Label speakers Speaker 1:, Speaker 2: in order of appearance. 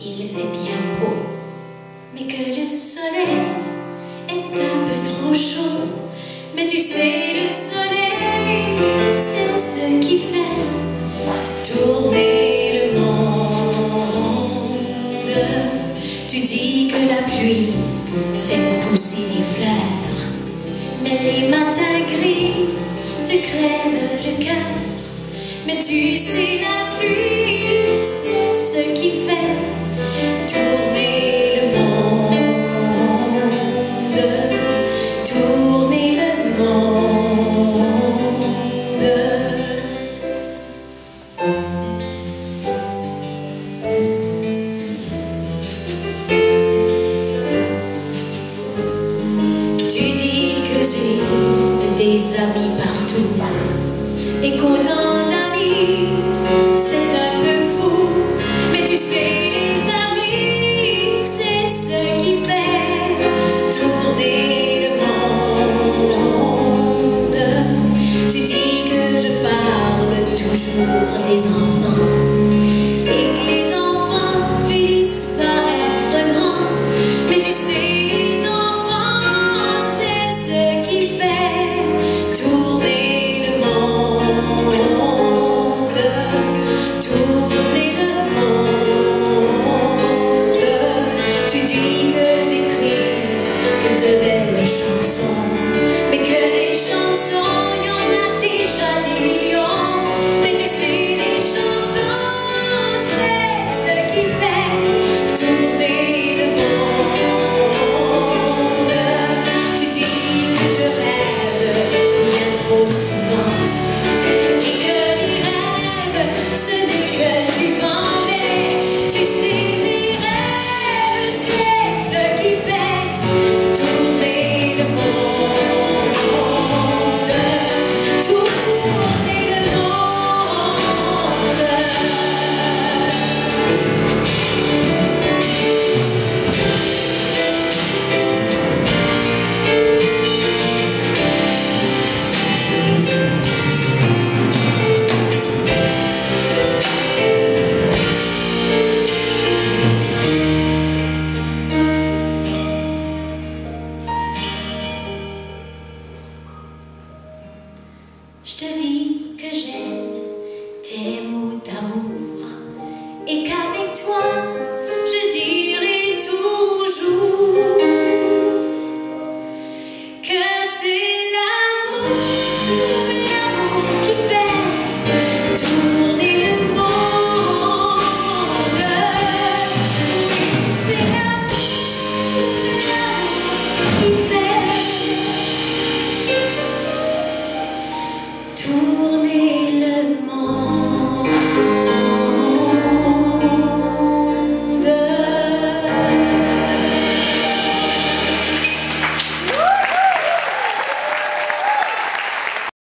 Speaker 1: fait bien beau, mais que le soleil est un peu trop chaud. Mais tu sais, le soleil, c'est ce qui fait tourner le monde. Tu dis que la pluie fait pousser les fleurs, mais les matins gris te crèvent le cœur. Mais tu sais, la pluie, c'est ce qui fait amis partout. Et qu'autant d'amis, te dis que j'aime tes mots d'amour et qu'avec toi je dirai toujours que c'est l'amour, l'amour qui fait tourner le monde. Oui, c'est l'amour, l'amour